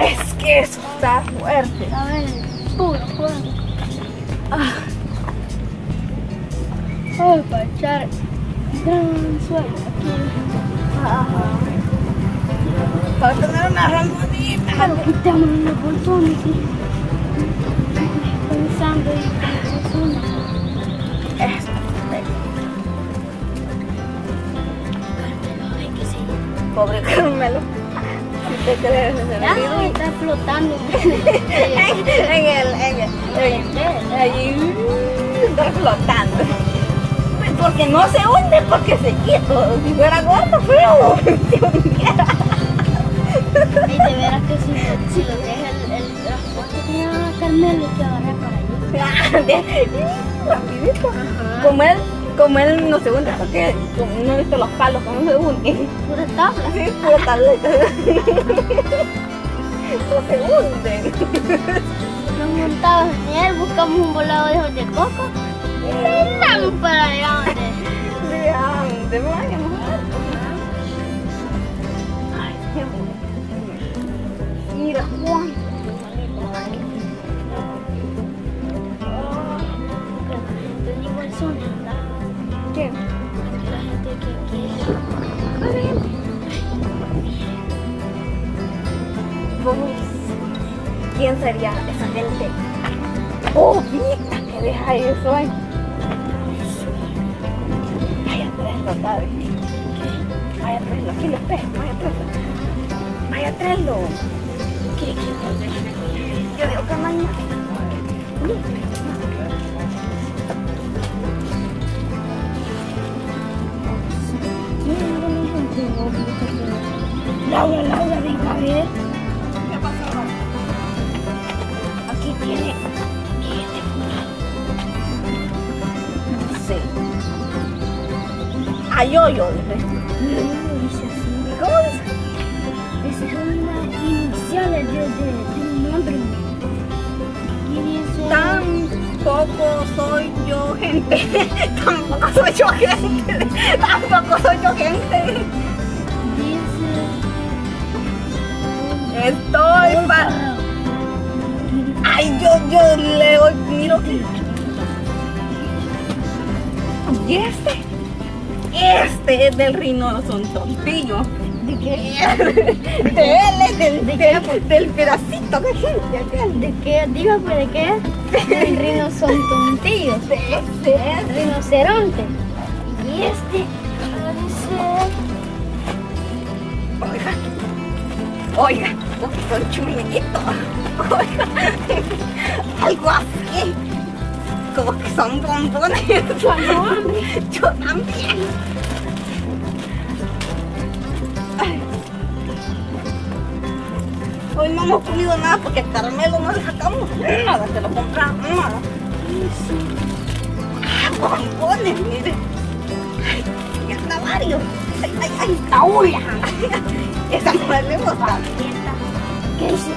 Es que eso está fuerte. A ver, puro, puro. Ah, Ay, para echar gran suelo aquí. ah. Para tener una ramponita. Pero quitamos los bolsones, sí. Pensando en Pobre Carmelo. Si te crees, se me Ya olvidó. está flotando. en el, en el, en el, ahí, está flotando. Pues porque no se hunde, porque se quita. Si fuera gordo, feo, se hundiera. Y de veras que si, si lo deja el, el transporte que Carmelo que agarra para allá. Rapidito. Como él, como él no se hunde, porque no he visto los palos, como se hunden. Pura tabla. Sí, pura tableta. No se hunden. Nos montamos en él, buscamos un volado de hojas de coco y vamos para donde. De ande, vaya mujer. Ay, qué bonito. Mira, Juan. ¿Quién sería esa gente? Oh, vista que deja eso ahí. Vaya, traerlo, ¿sabes? Vaya, traerlo. Aquí lo espero, vaya, traerlo. Vaya, traerlo. ¿Qué quiere? Yo digo que mañana. Laura, Laura, venga a ver. ¿Qué pasó? Aquí tiene billete Sí. A yo, yo, dice. ¿Cómo dice? Esas son las iniciales de, de, de un nombre. Tampoco soy yo gente. Tampoco soy yo gente. Tampoco soy yo gente. Estoy pa... Ay, yo, yo leo, miro que... Y este, este es del rinocerontillo. ¿De qué? De él del, del, del pedacito de gente aquel. ¿De qué? Diga, pues, ¿de qué? El rinoceronte. De ese es. Rinoceronte. Y este. Oiga, son chulitos. Oiga, algo así. Como que son bombones. Yo también. Ay. Hoy no hemos comido nada porque el caramelo no le sacamos nada, se lo compramos nada. Ah, bombones, mire. Ay, ya está varios. Ay, ay, ay, uya. Esa mujer le gusta. ¿Qué dice.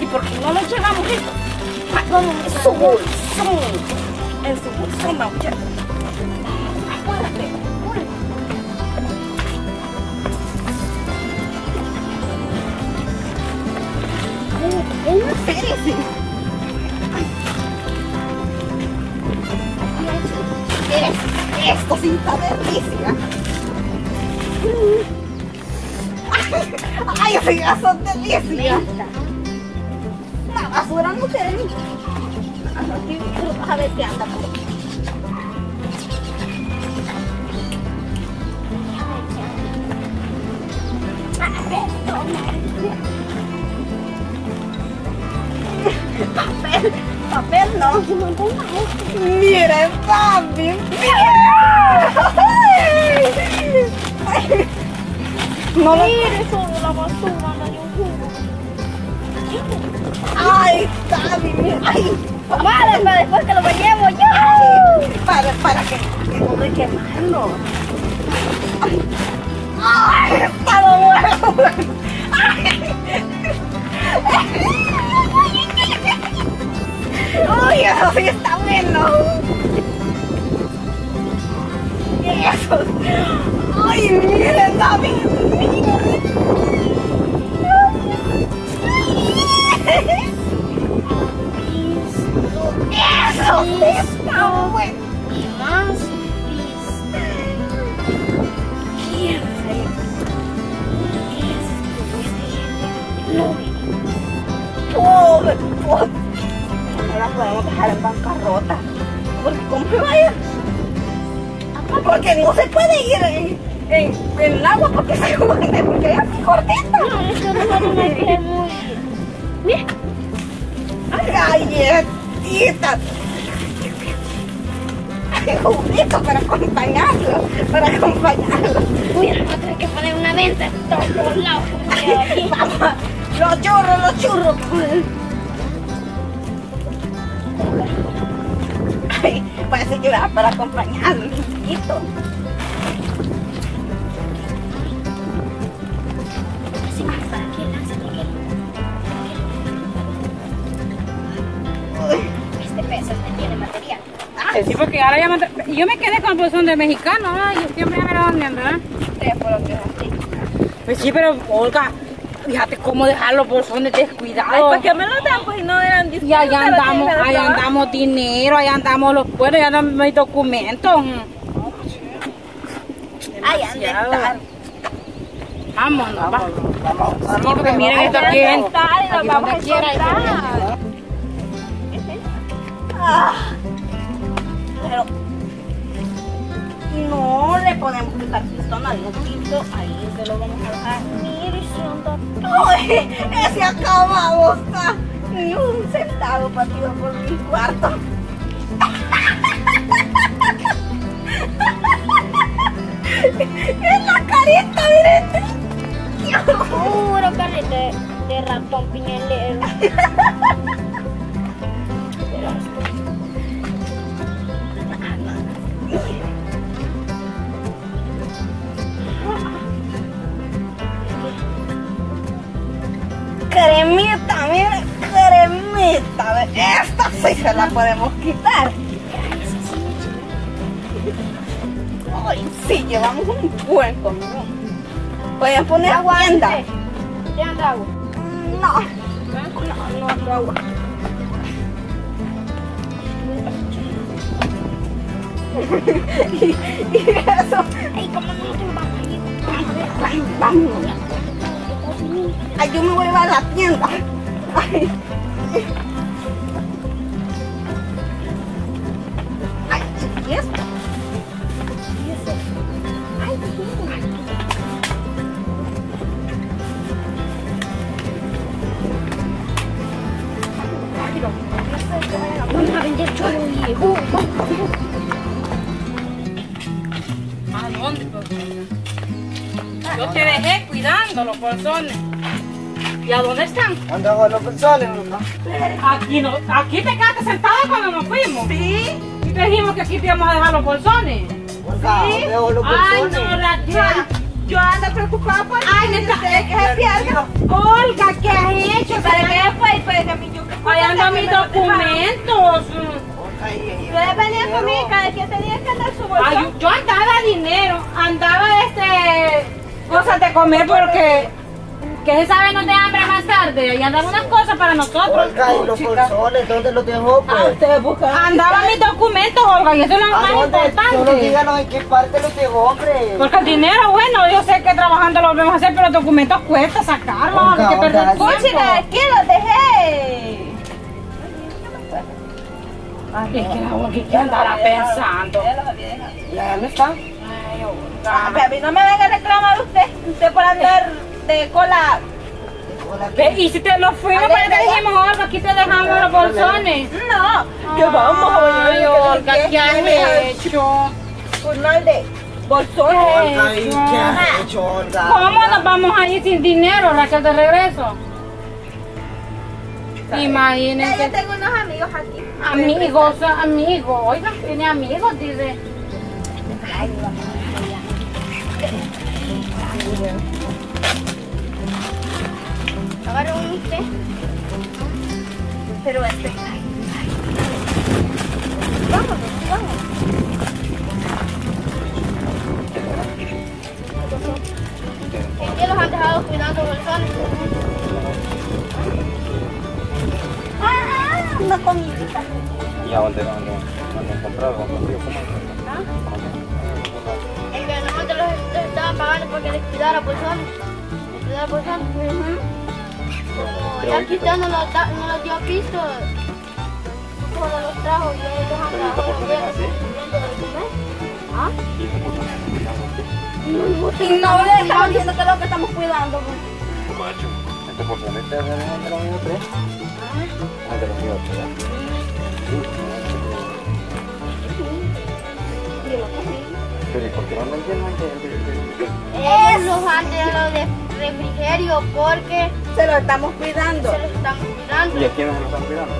¿Y por qué no nos llevamos esto? Vamos, En su bolsón. En su bolsón vamos Espérese. Es, esto está delicia. Ay, sí, son delicias. La basura no tiene. Aquí, A ver qué anda. por aquí. Papel, papel no. Mire, papi. Mire. No lo Mire, solo la basura, no un jugo. Ay, Tavi, mira. Ay, para después que lo bañemos yo. para, para que, que no que quemarlo. Ay, ¡Ay, estaba bueno! ¡Uy, eso sí está bueno! ¡Eso! ¡Ay, miren, David! ¡Eso Mira, Galletitas. Juguito para acompañarlo, para acompañarlo. mira, voy a tener que poner una venta en todos lados. Vamos, los churros, los churros. Ay, parece que va para acompañarlo, chiquito. Ay, Sí, porque ahora ya me... Yo me quedé con el bolsón de mexicano, ay, yo siempre me lo donde ¿verdad? sí, por lo que es así. Pues sí, pero Olga, fíjate cómo dejar los bolsones Ay, descuidados. ¿para qué me lo dan? Pues no eran Y allá andamos, allá andamos dinero, allá andamos los cuernos, allá andamos mis documentos. Ay, han de Demasiado. estar. Vámonos, va. Vamos, Sí, porque miren esto aquí, nos Aquí vamos a quiera, encontrar. Ah, pero no le pistón al lujito, ahí se lo vamos a dejar. Anda ¡Uy! Ese acabado está. Ni un centavo partido por mi cuarto. Es la carita, miren. puro carrete de, de ratón piñalero. La podemos quitar. Ay, sí, llevamos un buen común. Pueden poner tienda. ¿Te anda agua? No, no, no, no agua. y, y eso, Ay, como no a vamos. Ay, yo me voy a a la tienda. Ay. Ay, ¿y esto? Ay, sí. Vamos a vender choro viejo. ¿A dónde? Yo te dejé cuidando los bolsones. ¿Y a dónde están? Anda con los pensones, ¿no? Aquí, no, aquí te quedaste sentado cuando nos fuimos. Sí. Te dijimos que aquí te íbamos a dejar los bolsones. Olga, ¿dónde dejo los Ay, no, Raquel. Yo ando preocupada por Ay, neta, ustedes que se pierdan. Olga, ¿qué has hecho? ¿Para qué fue? Pues a mí yo Ahí andan mis documentos. Ay, ay, ay, Ustedes venían dinero. conmigo cada quien tenía que andar su Ay, bolsa. yo, yo andaba dinero, andaba este cosas de comer porque que se sabe no te hambre más tarde y andaba unas cosas para nosotros. Olga, ¿y los bolsones dónde los dejó, Ah, pues? ustedes buscan. Andaba mis documentos, Olga, y eso es lo ¿A más dónde? Solo importante. díganos en qué parte los dejó, hombre. Porque el dinero, bueno, yo sé que trabajando lo vamos a hacer, pero los documentos cuesta sacarlos, Olga, hay que perder Olga, tiempo. Aquí los dejé. Ay, es que la Olga, ¿qué andará pensando? Ya los había dejado. ¿Ya no está? Ay, Ah, Olga. papi, no me venga a reclamar usted. Usted por andar de cola. Ve, Y si te lo fuimos, A pero te dijimos, Olga, aquí te dejamos los bolsones. No, que vamos a Ay, bañar. Olga, ¿qué has hecho? Pues bolsones. Olga, ¿y qué has hecho, Olga? ¿Cómo nos vamos a ir sin dinero, Raquel, de regreso? Ya, yo Imagínense. tengo unos amigos aquí. Amigos, amigos. Oigan, tiene amigos, dice. Ay, vamos. Agarra un usted. Pero este. Vámonos, vamos. ¿En qué los han dejado cuidando bolsones? Ah, una comidita. ¿Y a dónde, dónde, dónde comprado? ¿Cómo? Es que nosotros los, los estaban pagando porque les cuidara bolsones. Les cuidara bolsones. Como ya quitando no, da- no los dio pisto. Cuando los trajo y ellos los comer. ¿Ah? ¿Y esa cosa no han cuidado? Y no le estamos diciendo que es lo que estamos cuidando. pues. Macho. Este es de los míos tres. Ah, de los míos tres. Pero ¿y por qué no lo entienden los han dejado de refrigerio porque Se lo estamos cuidando. se los están cuidando. ¿Y a quiénes se lo están cuidando?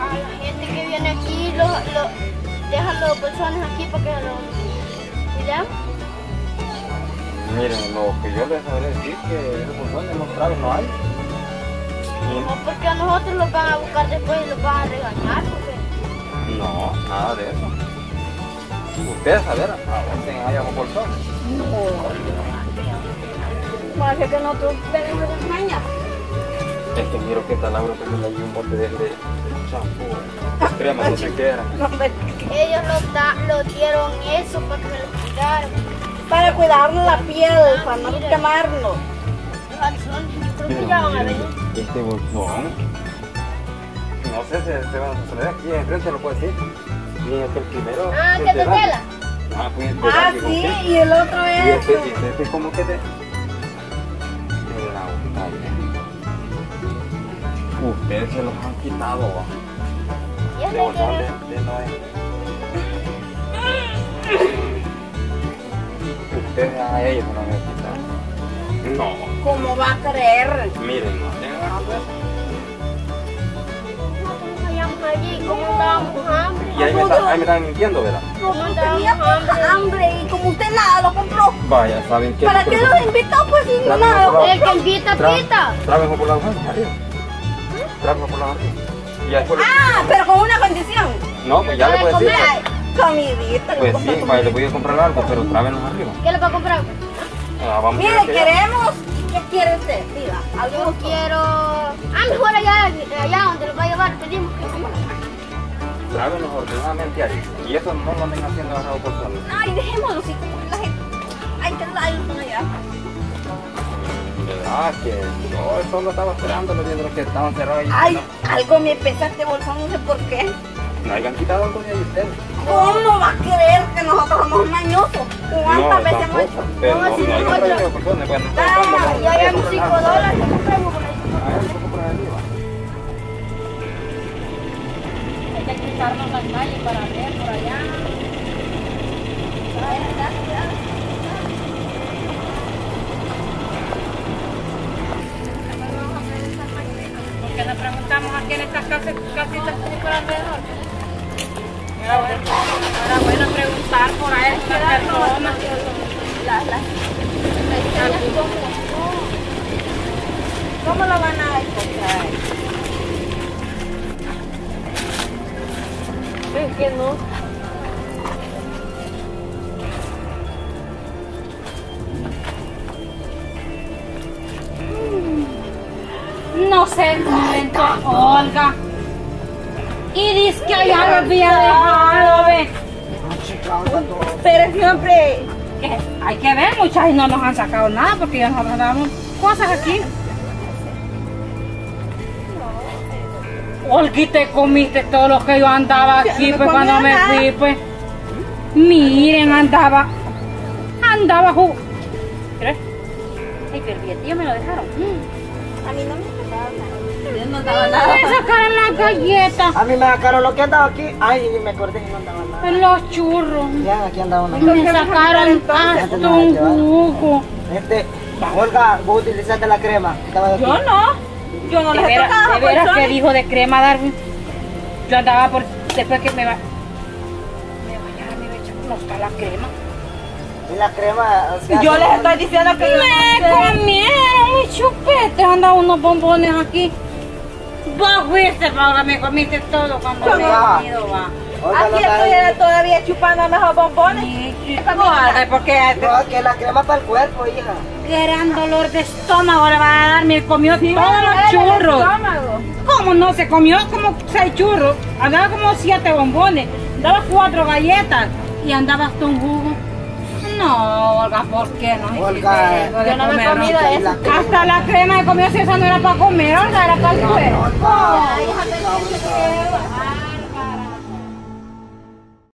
A la gente que viene aquí los, los- dejan los bolsones aquí para que los. Miren, lo que yo les sabré decir que esos bolsones los tragos no hay. No porque a nosotros los van a buscar después y los van a regañar. Porque no, nada de eso. Ustedes a ver, a dónde hay algún bolsón. Parece que nosotros tenemos de maña. Es que miro que esta Laura también hay un bote de, champú, crema, no sé qué era. Ellos los, da, los dieron eso para que me los cuidaran. Para cuidarnos la piel, para no quemarnos. Yo creo que Miren, ya van a miren, venir. Este bolsón, no sé si se va a salir aquí enfrente, lo puede decir. Miren, este el primero. Ah, que te tela. Ah, pues este Ah, sí, y el otro Y es. este, y este, este es como que de... Ustedes se los han quitado, De que de, de Noé. Ustedes a ellos se los han quitado. No. ¿Cómo va a creer? Miren, no tengan eso. nosotros hallamos allí, como estábamos hambre. Y ahí me, están, ahí me están mintiendo, ¿verdad? Nosotros teníamos hambre y como usted nada lo compró. Vaya, ¿saben qué? ¿Para qué los invitó? Pues si no nada El que invita, pita. Tráemelo por la hoja, arriba. Tráemelo por la. Y ya después... Ah, pero con una condición. No, pues ya le puedes decir. Ay, comidita. Pues sí, vaya, le voy a comprar algo, pero tráemelos arriba. ¿Qué le va a comprar? Ah, vamos a Mire, que ya- queremos. ¿Qué quiere usted? Diga, algo. Yo quiero. Ah, mejor allá, allá donde lo va a llevar, pedimos que Tráemelos ordenadamente ahí. Y eso no lo anden haciendo agarrado por solo. Ay, dejémoslo, sí, como la gente. Hay que darlo allá. ¿Verdad? Que yo solo estaba esperando viendo que estaban cerrados. Ay, algo me pesa este bolsón, no sé por qué. No hayan quitado algo de ustedes. ¿Cómo va a creer que nosotros somos mañosos? ¿Cuántas veces hemos hecho? Pero No, no, si no no Ah, ¿cómo no? Ya Hay que habíamos comprar 5 algo. dólares, ¿qué compramos por ahí? Ah, hay que comprar arriba. Hay que quitarnos las calles para ver por allá. Le preguntamos aquí en estas casas, casitas que alrededor. Era bueno, era bueno preguntar por ahí Pero siempre. Hay que ver, muchas y no nos han sacado nada porque ya nosotros damos cosas aquí. Olga, te comiste todo lo que yo andaba aquí, no pues cuando me fui, pues. Miren, andaba, andaba jug... ¿Crees? Ay, pero el me lo dejaron. A mí no me tocaba nada no andaba nada. Me sacaron las galletas. A mí me sacaron lo que andaba aquí. Ay, me acordé que no andaba nada. Los churros. Ya, aquí andaba nada. Me, me sacaron hasta un jugo. Este, Olga, vos utilizaste la crema. Estaba Yo no. Yo no les he tocado ¿De veras pues, qué dijo de crema, Darwin? Yo andaba por... Después que me va... Me vaya, me va a echar... No está la crema. Y la crema... O sea, yo les estoy diciendo que... Me comieron mis chupetes. Andan unos bombones aquí. Vos fuiste, Paula, me comiste todo cuando me he venido, va. Aquí estuviera todavía chupando mejor bombones. Sí, sí. porque no, que la crema para el cuerpo, hija. Gran dolor de estómago le va a dar, me comió todos los churros. ¿Cómo no? Se comió como seis churros, andaba como siete bombones, daba cuatro galletas y andaba hasta un jugo no, Olga, ¿por qué no? Olga, yo no me he comido eso. Hasta la crema he comido si esa no era para comer, Olga, era para el